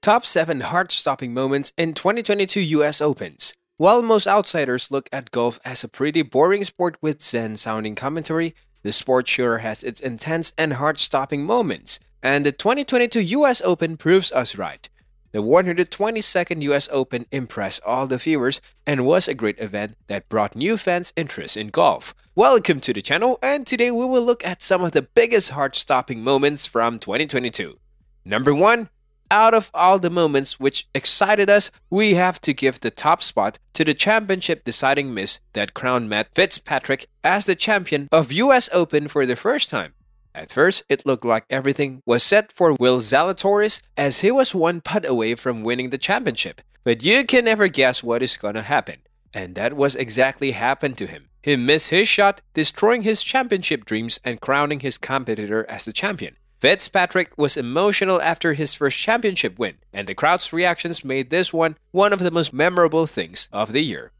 Top 7 Heart-Stopping Moments in 2022 US Opens While most outsiders look at golf as a pretty boring sport with zen-sounding commentary, the sport sure has its intense and heart-stopping moments, and the 2022 US Open proves us right. The 122nd US Open impressed all the viewers and was a great event that brought new fans' interest in golf. Welcome to the channel, and today we will look at some of the biggest heart-stopping moments from 2022. Number 1 out of all the moments which excited us, we have to give the top spot to the championship deciding miss that crowned Matt Fitzpatrick as the champion of US Open for the first time. At first, it looked like everything was set for Will Zalatoris as he was one putt away from winning the championship. But you can never guess what is gonna happen. And that was exactly happened to him. He missed his shot, destroying his championship dreams and crowning his competitor as the champion. Fitzpatrick was emotional after his first championship win, and the crowd's reactions made this one one of the most memorable things of the year.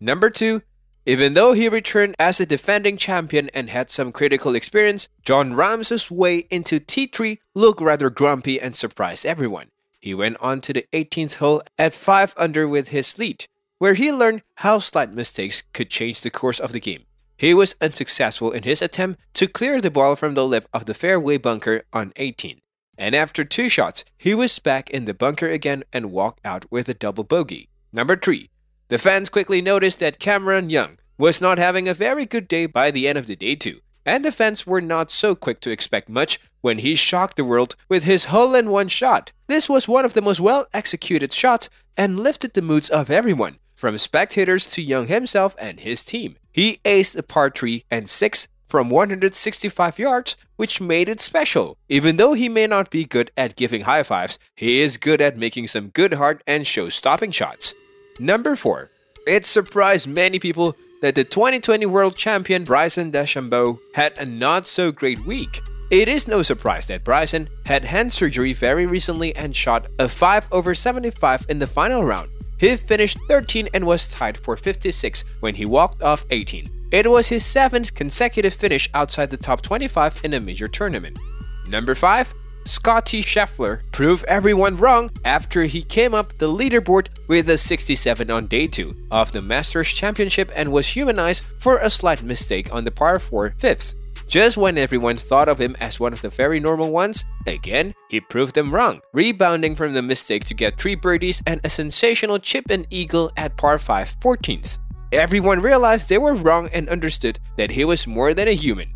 Number 2. Even though he returned as a defending champion and had some critical experience, Jon Rahm's way into T3 looked rather grumpy and surprised everyone. He went on to the 18th hole at 5 under with his lead, where he learned how slight mistakes could change the course of the game. He was unsuccessful in his attempt to clear the ball from the lip of the fairway bunker on 18. And after two shots, he was back in the bunker again and walked out with a double bogey. Number 3. The fans quickly noticed that Cameron Young was not having a very good day by the end of the day too. And the fans were not so quick to expect much when he shocked the world with his hole-in-one shot. This was one of the most well-executed shots and lifted the moods of everyone, from spectators to Young himself and his team. He aced a par 3 and 6 from 165 yards, which made it special. Even though he may not be good at giving high fives, he is good at making some good heart and show stopping shots. Number 4. It surprised many people that the 2020 world champion Bryson DeChambeau had a not so great week. It is no surprise that Bryson had hand surgery very recently and shot a 5 over 75 in the final round. He finished 13 and was tied for 56 when he walked off 18. It was his seventh consecutive finish outside the top 25 in a major tournament. Number 5. Scottie Scheffler proved everyone wrong after he came up the leaderboard with a 67 on day 2 of the Masters Championship and was humanized for a slight mistake on the par 4 fifth. Just when everyone thought of him as one of the very normal ones, again, he proved them wrong, rebounding from the mistake to get 3 birdies and a sensational chip and eagle at par 5 14th. Everyone realized they were wrong and understood that he was more than a human.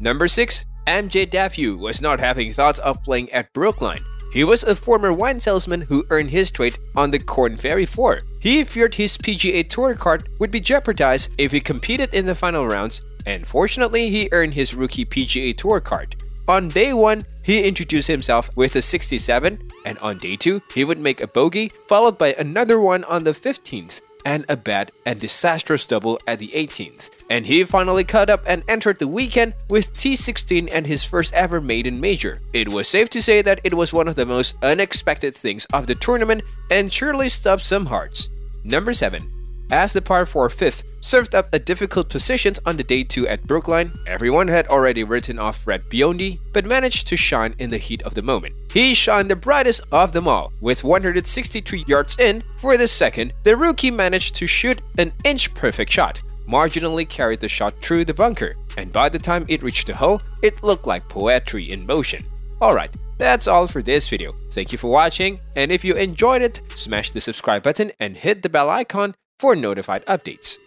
Number 6. MJ Daffue was not having thoughts of playing at Brookline. He was a former wine salesman who earned his trade on the Korn Ferry Tour. He feared his PGA Tour card would be jeopardized if he competed in the final rounds and fortunately he earned his rookie PGA Tour card. On day 1, he introduced himself with a 67, and on day 2, he would make a bogey, followed by another one on the 15th, and a bad and disastrous double at the 18th. And he finally cut up and entered the weekend with T16 and his first ever maiden major. It was safe to say that it was one of the most unexpected things of the tournament and surely stubbed some hearts. Number 7 as the par 4 fifth served up a difficult position on the day 2 at Brookline, everyone had already written off Fred Biondi, but managed to shine in the heat of the moment. He shone the brightest of them all, with 163 yards in for the second, the rookie managed to shoot an inch-perfect shot, marginally carried the shot through the bunker, and by the time it reached the hole, it looked like poetry in motion. Alright, that's all for this video. Thank you for watching, and if you enjoyed it, smash the subscribe button and hit the bell icon for notified updates.